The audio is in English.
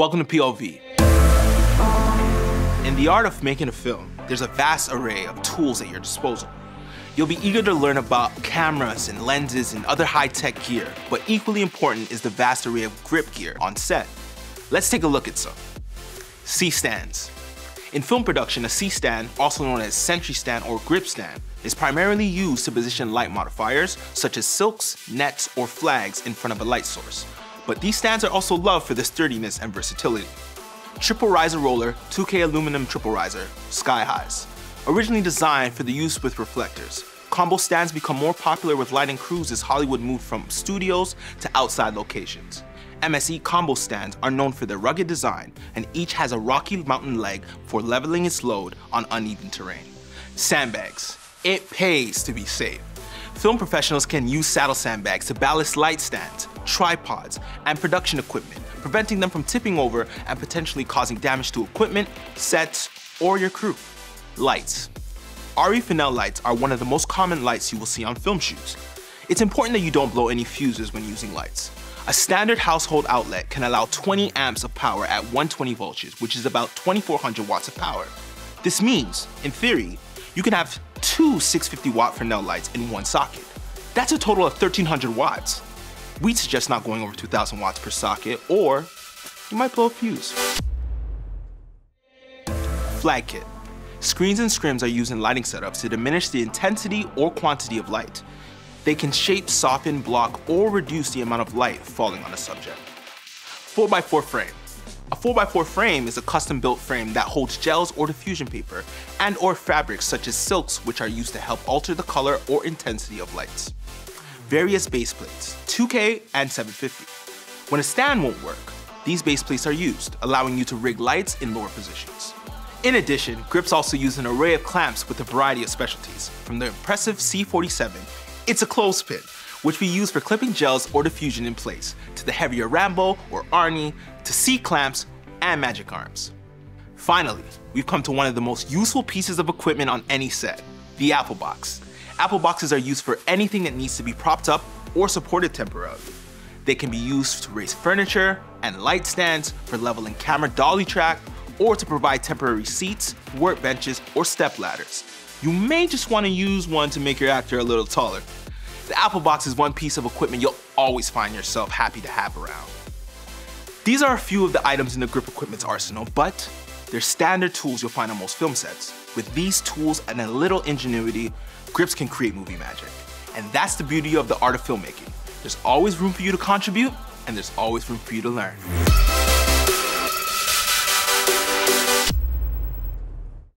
Welcome to POV. In the art of making a film, there's a vast array of tools at your disposal. You'll be eager to learn about cameras and lenses and other high-tech gear, but equally important is the vast array of grip gear on set. Let's take a look at some. C-stands. In film production, a C-stand, also known as century stand or grip stand, is primarily used to position light modifiers such as silks, nets, or flags in front of a light source. But these stands are also loved for their sturdiness and versatility. Triple riser roller, 2K aluminum triple riser, sky highs. Originally designed for the use with reflectors, combo stands become more popular with lighting crews as Hollywood moved from studios to outside locations. MSE combo stands are known for their rugged design and each has a rocky mountain leg for leveling its load on uneven terrain. Sandbags. It pays to be safe. Film professionals can use saddle sandbags to ballast light stands, tripods, and production equipment, preventing them from tipping over and potentially causing damage to equipment, sets, or your crew. Lights. ARRI Fresnel lights are one of the most common lights you will see on film shoots. It's important that you don't blow any fuses when using lights. A standard household outlet can allow 20 amps of power at 120 volts, which is about 2400 watts of power. This means, in theory, you can have two 650 watt Fresnel lights in one socket. That's a total of 1300 watts. We'd suggest not going over 2000 watts per socket or you might blow a fuse. Flag kit. Screens and scrims are used in lighting setups to diminish the intensity or quantity of light. They can shape, soften, block, or reduce the amount of light falling on a subject. 4x4 frame. A 4x4 frame is a custom-built frame that holds gels or diffusion paper and or fabrics such as silks which are used to help alter the color or intensity of lights. Various base plates, 2K and 750. When a stand won't work, these base plates are used, allowing you to rig lights in lower positions. In addition, Grips also use an array of clamps with a variety of specialties, from the impressive C47 it's a clothespin, which we use for clipping gels or diffusion in place, to the heavier Rambo or Arnie, to C-clamps and magic arms. Finally, we've come to one of the most useful pieces of equipment on any set, the Apple Box. Apple Boxes are used for anything that needs to be propped up or supported temporarily. They can be used to raise furniture and light stands for leveling camera dolly track or to provide temporary seats, workbenches, or step ladders. You may just want to use one to make your actor a little taller. The Apple Box is one piece of equipment you'll always find yourself happy to have around. These are a few of the items in the grip equipment's arsenal, but they're standard tools you'll find on most film sets. With these tools and a little ingenuity, grips can create movie magic. And that's the beauty of the art of filmmaking. There's always room for you to contribute, and there's always room for you to learn.